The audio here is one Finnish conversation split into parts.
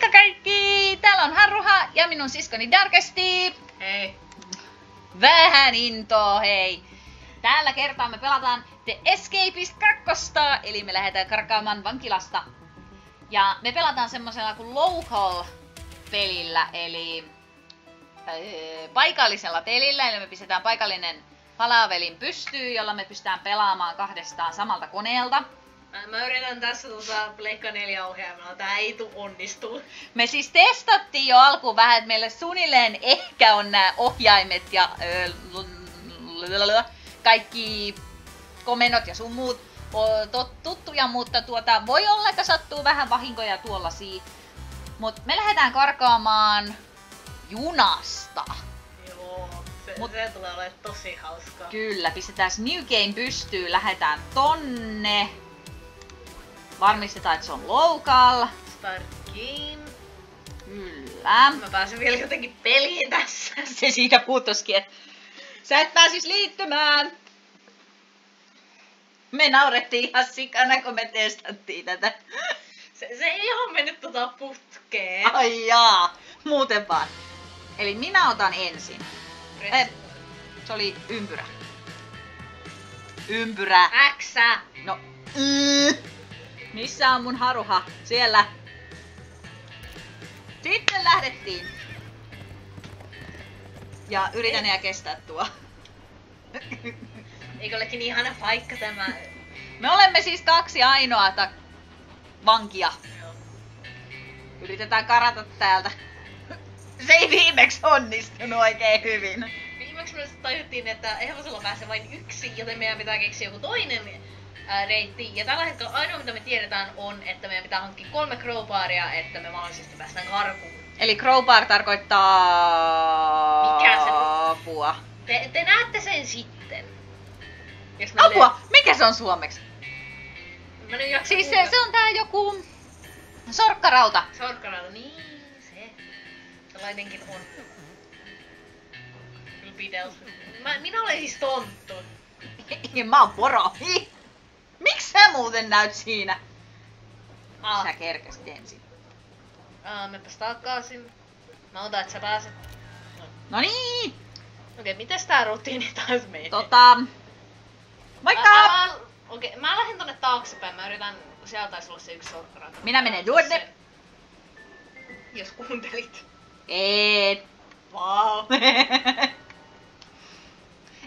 Moikka kaikki! Täällä on Harruha ja minun siskoni Darkesti. Hei. Vähän intoa, hei! Tällä kertaa me pelataan The Escapist 2, eli me lähdetään karkaamaan vankilasta. Ja me pelataan semmoisella kuin local pelillä, eli öö, paikallisella pelillä, eli me pistetään paikallinen palavelin pystyyn, jolla me pystytään pelaamaan kahdestaan samalta koneelta. Mä, mä yritän tässä tota Pleikka 4 ohjaimella, tää ei tuu onnistuu. Me siis testattiin jo alkuun vähän, että meille suunnilleen ehkä on nämä ohjaimet ja kaikki komennot ja sun muut tuttuja, mutta tuota, voi olla, että sattuu vähän vahinkoja tuolla Mutta me lähdetään karkaamaan junasta. Joo, se, Mut- se tulee olemaan tosi hauskaa. Kyllä, pistetään New Game pystyyn, lähdetään tonne. Varmistetaan, että se on local. Start game. Kyllä. Mä pääsen vielä jotenkin peliin tässä. se siitä puutoskin, että sä et pääsis liittymään. Me naurettiin ihan sikana, kun me testattiin tätä. Se, se ei ihan mennyt tota putkeen. Ai jaa, muuten vaan. Eli minä otan ensin. Eh, se oli ympyrä. Ympyrä. X. No, mm. Missä on mun haruha? Siellä. Sitten lähdettiin. Ja yritän ja kestää tuo. Eikö olekin ihana paikka tämä? Me olemme siis kaksi ainoata vankia. Joo. Yritetään karata täältä. Se ei viimeksi onnistunut oikein hyvin. Viimeksi me tajuttiin, että hevosella pääsee vain yksi, joten meidän pitää keksiä joku toinen ää, reitti. Ja tällä hetkellä ainoa mitä me tiedetään on, että meidän pitää hankkia kolme crowbaria, että me mahdollisesti päästään karkuun. Eli crowbar tarkoittaa... Mikä se- Apua. Te, te näette sen sitten. Jos Apua! Mikä se on suomeksi? Mä nyt jaksan Siis se, se on tää joku... Sorkkarauta. Sorkkarauta, niin se. Sellainenkin on. Mä, minä olen siis tonttu. Mä oon poro. Miksi sä muuten näyt siinä? Ah, Sä kerkesit ensin. ah mepäs takaisin. Mä otan, että sä pääset. No niin! Okei, mites tää rutiini taas menee? Tota... Moikka! Ä- älä- Okei, mä lähden tonne taaksepäin. Mä yritän, sieltä taisi olla se yksi sorkkarauta. Minä menen tuonne. Jos kuuntelit. Et. Wow.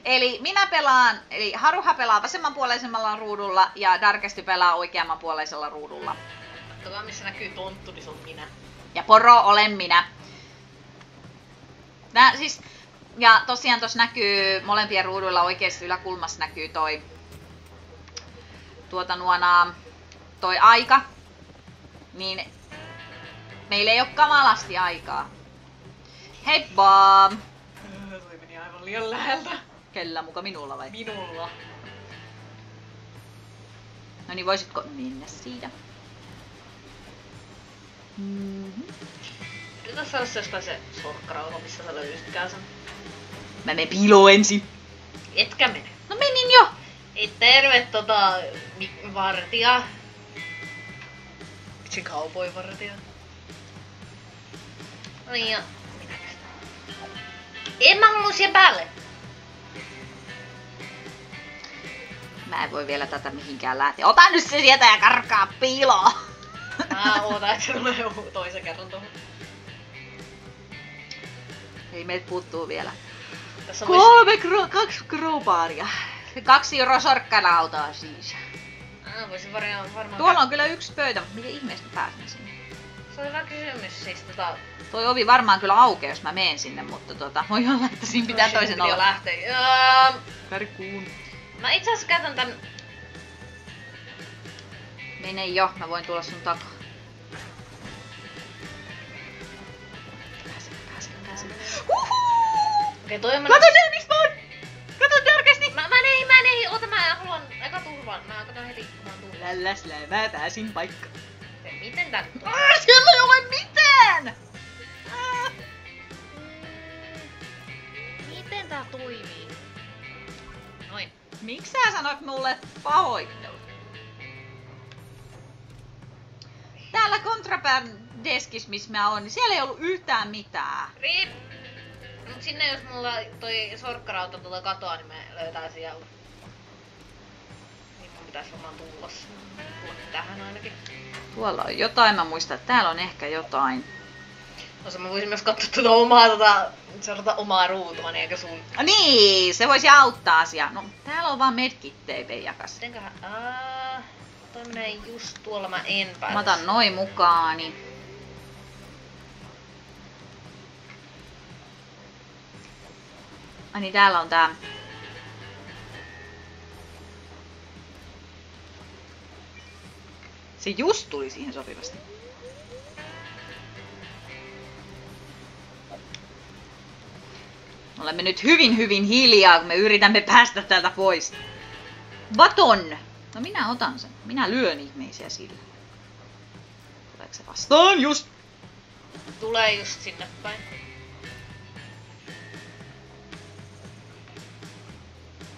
eli minä pelaan, eli Haruha pelaa vasemmanpuoleisemmalla ruudulla ja Darkesti pelaa oikeammanpuoleisella ruudulla. Katsotaan missä näkyy tonttu, niin se on minä. Ja poro olen minä. Nää, siis, ja tosiaan tuossa näkyy molempien ruuduilla oikeassa yläkulmassa näkyy toi tuota nuona, toi aika. Niin meillä ei ole kamalasti aikaa. Heippa! Se meni aivan liian läheltä. Kellä muka minulla vai? Minulla. No niin, voisitko mennä siitä? Mm-hmm. Saada se jostain se sorkkarauta, missä sä löysitkään sen. Mä menen piiloon ensin. Etkä mene. No menin jo! Ei terve tota vartija. Vitsi cowboy vartija. No niin ja... En mä halua siihen päälle. Mä en voi vielä tätä mihinkään lähteä. Ota nyt se sieltä ja karkaa piiloon! Mä ootan, että se tulee joku toisen kerran tuohon. Ei meiltä puuttuu vielä. Tässä Kolme, kro- kaksi crowbaria. Kaksi rosorkkalautaa siis. Ah, voisin varmaan varmaan... Tuolla on kyllä yksi pöytä, mutta miten ihmeestä mä pääsen sinne? Se on hyvä kysymys siis tota... Toi ovi varmaan kyllä aukeaa, jos mä menen sinne, mutta tota, voi olla, että siinä pitää Siinä toisen olla. lähteä. Öö, Karkuun. Mä itse asiassa käytän tän... Mene jo, mä voin tulla sun takaa. Pääsen, pääsen, pääsen. Uhu! Okei, toi on Kato nyt, missä mä oon! Kato Darkesti! Mä, mä nein, mä nein, oota mä haluan eka turvaan. Mä katon heti, kun mä oon turvaan. Lälläs mä pääsin paikkaan. Miten tän? Ah, siellä ei ole mitään! Ah. Mm, Miten tää toimii? Miksi sä sanot mulle pahoittelut? Täällä kontraband deskis, missä mä oon, niin siellä ei ollut yhtään mitään. Rip! Mut sinne jos mulla toi sorkkarauta tuota katoa, niin me löytää siellä. Niin mun pitäis varmaan tulla, tulla tähän ainakin. Tuolla on jotain, mä muistan, että täällä on ehkä jotain. Osa mä voisin myös katsoa tuota omaa, tota, seurata omaa ruutuani eikä sun. Niin, se voisi auttaa asiaa. No, täällä on vaan medkittejä Veijakas. Mitenköhän, aah, toi menee just tuolla, mä en pääse. Mä otan noin mukaani. Ai niin, täällä on tää. Se just tuli siihen sopivasti. Olemme nyt hyvin hyvin hiljaa, kun me yritämme päästä täältä pois. Baton! No minä otan sen. Minä lyön ihmisiä sillä. Tuleeko se vastaan just? Tulee just sinne päin.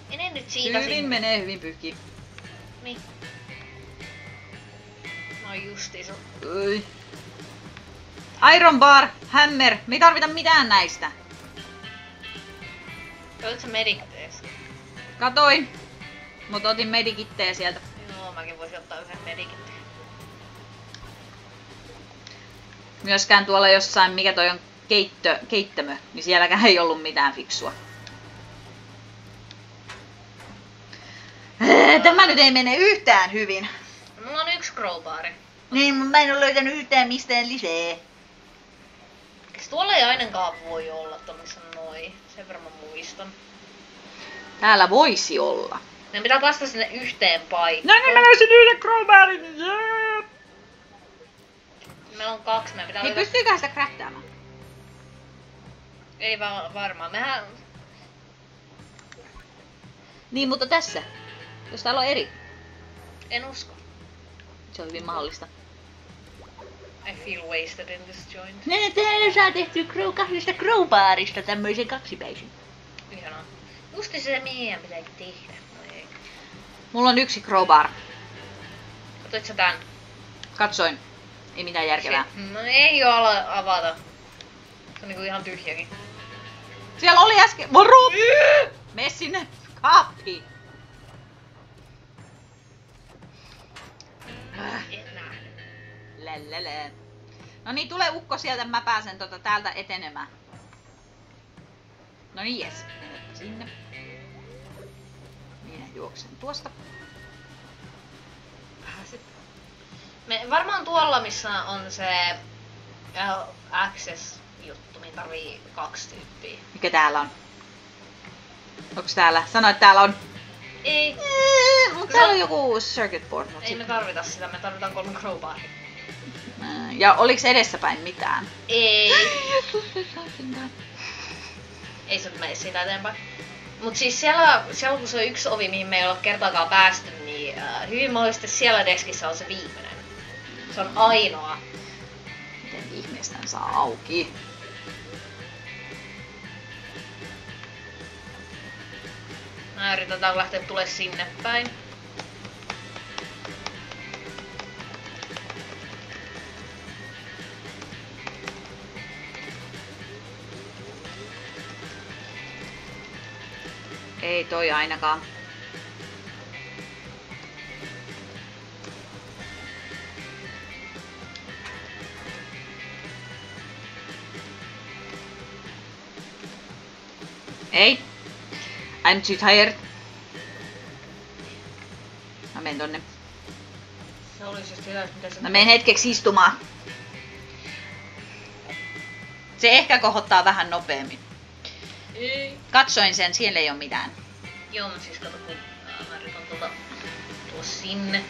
Mene nyt siitä Hyvin sinne. menee, hyvin pyyhkii. Niin. No justiinsa. Oi. Iron Bar, Hammer, me ei tarvita mitään näistä. Oletko sä mediktees? Katoin, mutta otin medikittejä sieltä. Joo, mäkin voisin ottaa yhden medikin. Myöskään tuolla jossain, mikä toi on keittö, keittämö, niin sielläkään ei ollut mitään fiksua. Ää, Tämä nyt ei mene yhtään hyvin. Mulla on yksi crowbari. Niin, mutta mä en ole löytänyt yhtään mistään lisää. Eiks tuolla ei ainakaan voi olla tuommoissa noin? Sen verran mä muistan. Täällä voisi olla. Ne pitää vastata sinne yhteen paikkaan. No niin, mä löysin yhden crowbarin. Jep. Meillä on kaksi, meidän pitää Hei, löytää- pystyyköhän sitä krähtäämään? Ei va- varmaan. Mehän... Niin, mutta tässä. Jos täällä on eri. En usko. Se on hyvin mahdollista. I feel wasted in this joint. Ne täällä saa tehty crow, kahdesta crowbarista tämmöisen kaksipäisen. Ihanaa. Justi se meidän pitää tehdä. No ei. Mulla on yksi crowbar. Katoit sä tän? Katsoin. Ei mitään järkevää. Se- No ei oo ala avata. Se on niinku ihan tyhjäkin. Siellä oli äsken... Moro! Mene sinne kaappiin. Lällälä. No niin, tule ukko sieltä, mä pääsen tota täältä etenemään. No niin, jes. Sinne. Minä juoksen tuosta. Me varmaan tuolla, missä on se äh, access-juttu, niin tarvii kaksi tyyppiä. Mikä täällä on? Onks täällä? Sano, että täällä on... Ei, Mutta täällä on joku circuit board. ei me tarvita sitä, me tarvitaan kolme crowbaria. Ja oliks edessäpäin mitään? Ei. Ei se mene siitä eteenpäin. Mut siis siellä, siellä kun se on yksi ovi, mihin me ei olla kertaakaan päästy, niin äh, hyvin mahdollisesti siellä deskissä on se viimeinen. Se on ainoa. Miten ihmeestä saa auki? Mä yritetään lähteä tulee sinne päin. Ei toi ainakaan. Ei. I'm too tired. Mä menen tonne. Se just hyvä, mitä se... Mä menen hetkeksi istumaan. Se ehkä kohottaa vähän nopeammin. Ei. Katsoin sen, siellä ei ole mitään. Joo, mutta siis kato, kun mä yritän tuota tuo sinne.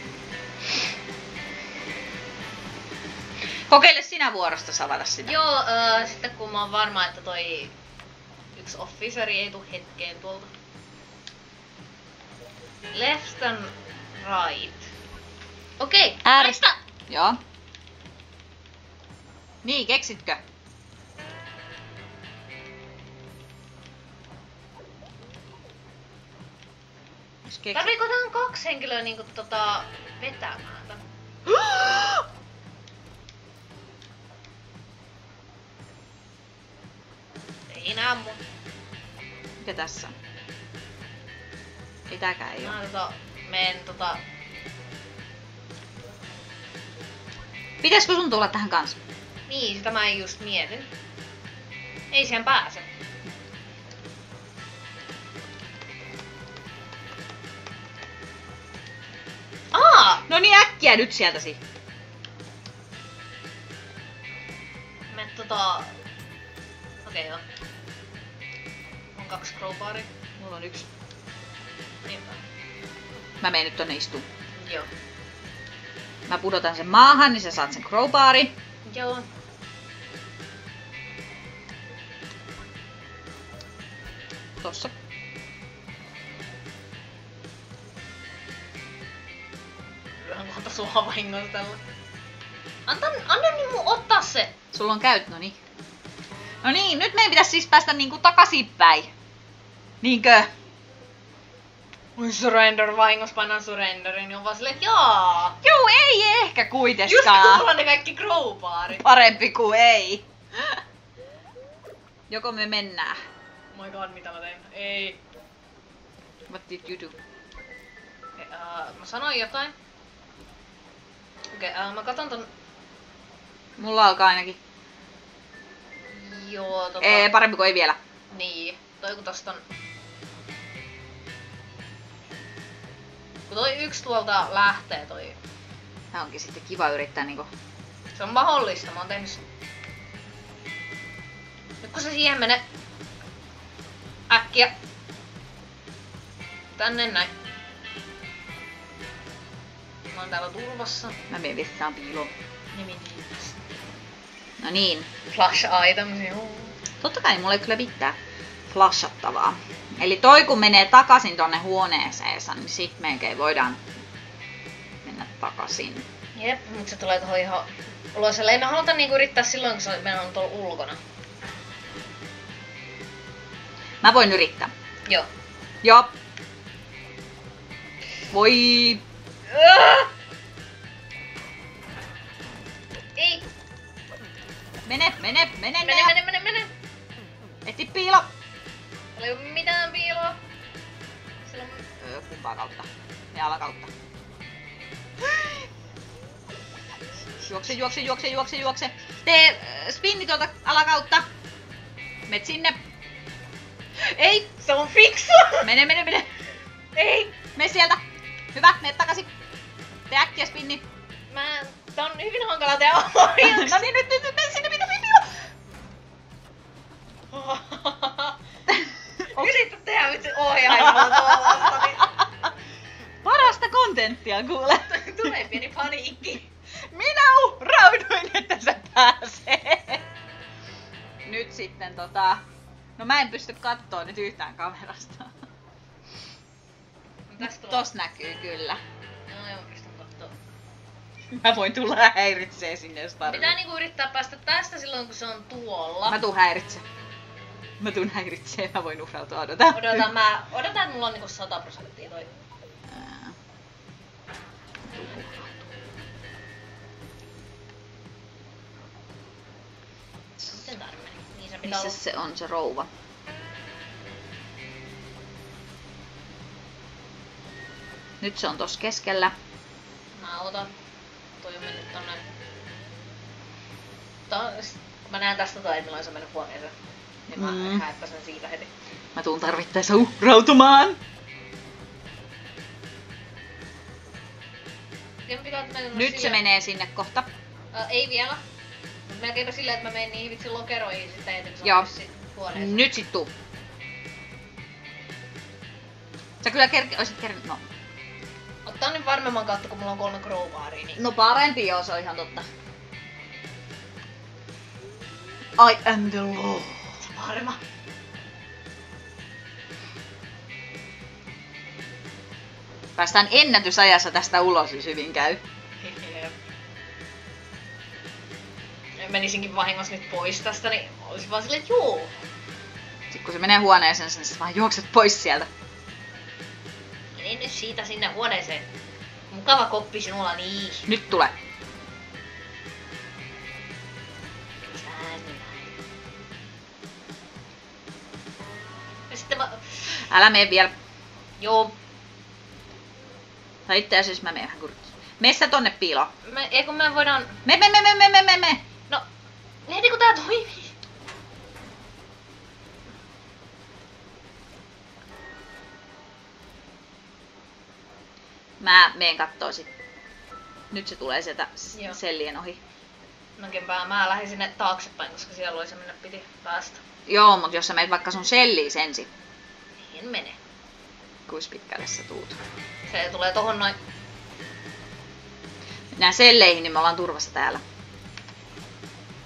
Kokeile sinä vuorosta savata sitä. Joo, äh, sitten kun mä oon varma, että toi yksi officeri ei tuu hetkeen tuolta. Left and right. Okei, Ääri- laita! Joo. Niin, keksitkö? joskus keksi. Tarviiko tähän kaksi henkilöä niinku tota vetämään tämän? ei nää ammu. Mikä tässä? Ei tääkään ei Mä tota, meen tota... Pitäisikö sun tulla tähän kanssa? Niin, sitä mä just mietin. Ei siihen pääse. Äkkiä nyt sieltäsi. Me tota... Okei joo. On kaksi crowbaria. Mulla on yksi. Niin. Mä menen nyt tonne istuun. Joo. Mä pudotan sen maahan, niin sä saat sen crowbari. Joo. Tossa. Sua vahingossa tällä. Anta, anna nyt mun ottaa se. Sulla on käyt, no niin. No niin, nyt meidän pitäisi siis päästä niinku takaisinpäin. Niinkö? Mun surrender vahingossa painan surrenderin, niin on vaan silleen, että jaa. Joo, ei ehkä Just kun kuitenkaan. mulla on ne kaikki crowbarit. Parempi kuin ei. Joko me mennään? Oh my god, mitä mä tein? Ei. What did you do? Uh, mä sanoin jotain. Okei, okay, mä katon ton... Mulla alkaa ainakin. Joo, tota... Ee, parempi kuin ei vielä. Niin, toi kun tosta on... Kun toi yksi tuolta lähtee toi... Tää onkin sitten kiva yrittää niinku... Se on mahdollista, mä oon tehnyt sen. Nyt kun se siihen menee... Äkkiä. Tänne näin. Mä oon täällä turvassa. Mä menen vessaan piiloon. Nimi No niin. Flash items, joo. Totta kai mulla ei kyllä mitään flashattavaa. Eli toi kun menee takaisin tonne huoneeseensa, niin sit melkein voidaan mennä takaisin. Jep, mut se tulee tohon ihan ulos. Eli ei me haluta niinku yrittää silloin, kun se meillä on tuolla ulkona. Mä voin yrittää. Joo. Joo. Voi. Ei! Mene, mene, mene, Mene, mene, mene, mene! Etsi piilo. Ei oo mitään piiloa. Sillä on... Öö, kumpaa kautta? Ja alakautta. Juokse, juokse, juokse, juokse, juokse. Tee äh, spinni tuolta alakautta. Met sinne. Ei, Se on fiksu! mene, mene, mene. Ei! Me sieltä. Hyvä, mene takaisin. Tee äkkiä spinni. Mä... Tää on hyvin hankala tehdä no ohjaksi. niin, nyt, nyt, nyt, sinne, piilo, piilo. Yritä tehdä vitsi ohjaimella tuollaista, niin Parasta kontenttia, kuule. tulee pieni paniikki. Minä uhrauduin, että se pääsee. Nyt sitten tota... No mä en pysty kattoo nyt yhtään kamerasta. Tulee. Tos näkyy kyllä. No joo. Mä voin tulla häiritsee sinne, jos Pitää tarvitsee. niinku yrittää päästä tästä silloin, kun se on tuolla. Mä tuun häiritse. Mä tuun häiritsee, mä voin uhrautua, odota. Odotan, mä, odotan, että mulla on niinku 100 prosenttia toi. Ää. Miten tää meni? Niin se pitää Missä se on se rouva? Nyt se on tossa keskellä. Mä otan. On mennyt tonne. Taas. Mä näen tästä toi, milloin se on mennyt huoneeseen. Niin mä Mm. häippäsen siitä heti. Mä tuun tarvittaessa uhrautumaan. Mennä Nyt se sillä- menee sinne kohta. Ä, ei vielä. Melkeinpä silleen, että mä menen niihin vitsi lokeroihin sitten kun se Joo. sit huoneeseen. Nyt sit tuu. Sä kyllä kerki... Oisit kerki... No. Ottaa nyt varmemman kautta, kun mulla on kolme crowbaria, niin... no parempi joo, se on ihan totta. I am the law. Se varma. Päästään ennätysajassa tästä ulos, jos hyvin käy. Menisinkin vahingossa nyt pois tästä, niin olisin vaan silleen, että juu. Sitten kun se menee huoneeseen, niin sä vaan juokset pois sieltä. Mene nyt siitä sinne huoneeseen. Mukava koppi sinulla, niin. Nyt tulee. Säännöllä. Älä mene vielä. Joo. Tai itse asiassa mä menen vähän kurkkiin. Messä tonne piiloon. Me, ei kun me voidaan... Me, me, me, me, me, me, me, me. No, heti kun tää toimii. Mä meen kattoo sit. Nyt se tulee sieltä Joo. sellien ohi. Nokempää mä lähdin sinne taaksepäin, koska siellä oli se minne piti päästä. Joo, mut jos sä meet vaikka sun selliin ensin, En mene. kuis pitkälle sä tuut. Se tulee tohon noin. Mennään selleihin, niin me ollaan turvassa täällä.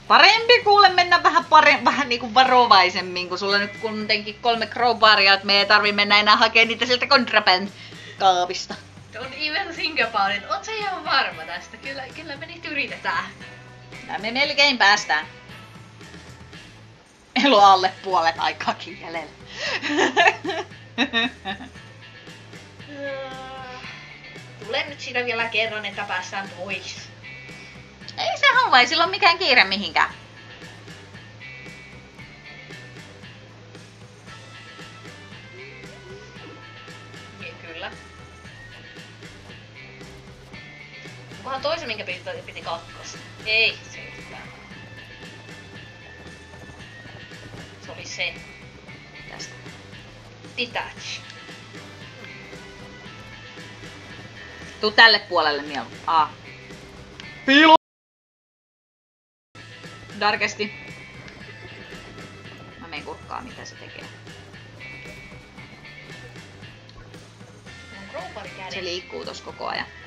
Parempi kuule mennä vähän, pare- vähän niinku varovaisemmin, kun sulla nyt kuitenkin kolme crowbaria, että me ei tarvi mennä enää hakemaan niitä sieltä contraband kaapista. Don't even think about it. Oot sä ihan varma tästä? Kyllä, kyllä me niitä yritetään. Ja me melkein päästään. Elo alle puolet aikaakin jäljellä. Tule nyt siitä vielä kerran, että päästään pois. ei se homma, ei sillä ole mikään kiire mihinkään. Onkohan toisen, minkä piti, piti kakkosta? Ei, se ei. Se oli se. Tästä. Detach. Tuu tälle puolelle mieluummin. A. Piilo! Darkesti. Mä menen kurkkaa, mitä se tekee. Se liikkuu tossa koko ajan.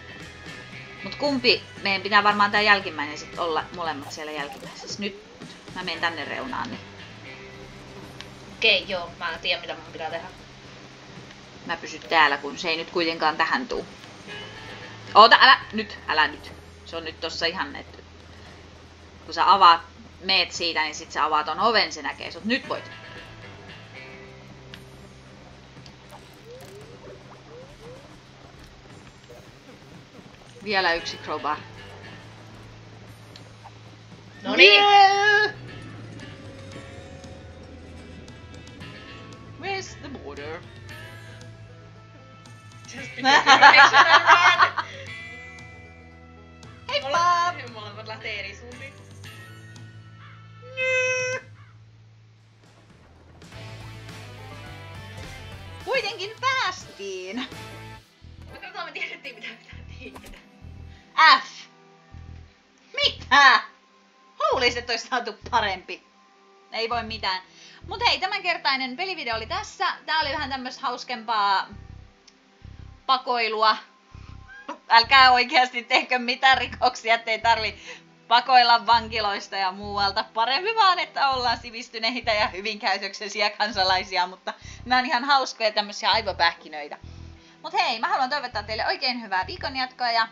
Mut kumpi, meidän pitää varmaan tää jälkimmäinen sit olla molemmat siellä jälkimmäisessä. Nyt mä menen tänne reunaan, niin Okei, joo, mä en tiedä mitä mun pitää tehdä. mä pysyn täällä, kun se ei nyt kuitenkaan tähän tuu. Oota, älä, nyt, älä nyt. Se on nyt tossa ihan, että kun sä avaat, meet siitä, niin sit sä avaat ton oven, se näkee sut. Nyt voit. Vielä yksi crowbar. No niin. Yeah! Where's the border? Just because. Hei Molemmat- Bob! Molemmat lähtee eri suuntiin. Kuitenkin päästiin. F. Mitä? Luulisin, että olisi saatu parempi. Ei voi mitään. Mut hei, tämänkertainen pelivideo oli tässä. Tää oli vähän tämmöistä hauskempaa pakoilua. Älkää oikeasti tehkö mitään rikoksia, ettei tarvi pakoilla vankiloista ja muualta. Parempi vaan, että ollaan sivistyneitä ja hyvinkäytöksisiä kansalaisia, mutta nämä on ihan hauskoja tämmöisiä aivopähkinöitä. Mut hei, mä haluan toivottaa teille oikein hyvää viikonjatkoa ja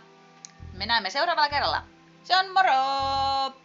me näemme seuraavalla kerralla. Se on moro!